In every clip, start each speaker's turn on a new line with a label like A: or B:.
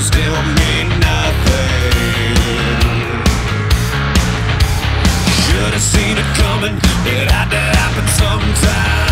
A: still mean nothing. Should've seen it coming, it had to happen sometime.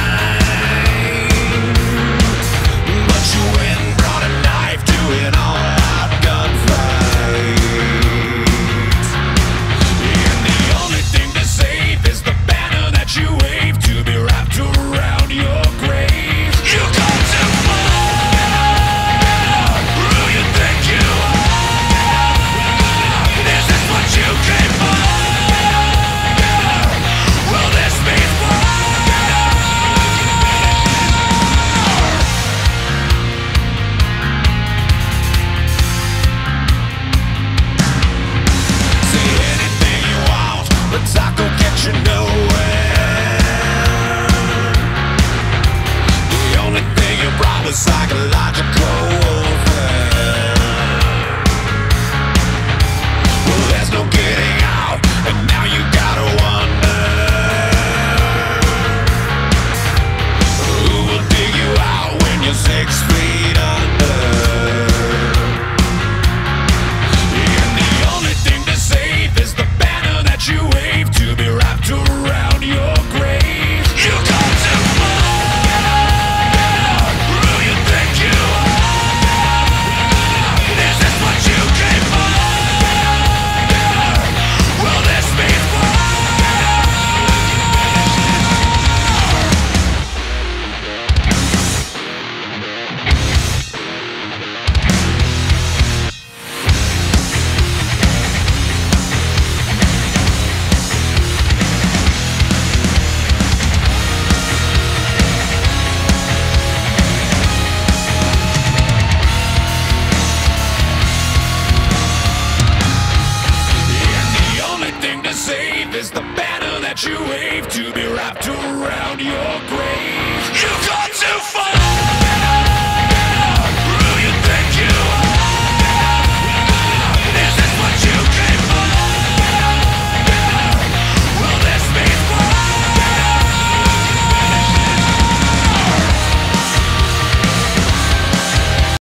A: that you wave to be wrapped around your grave.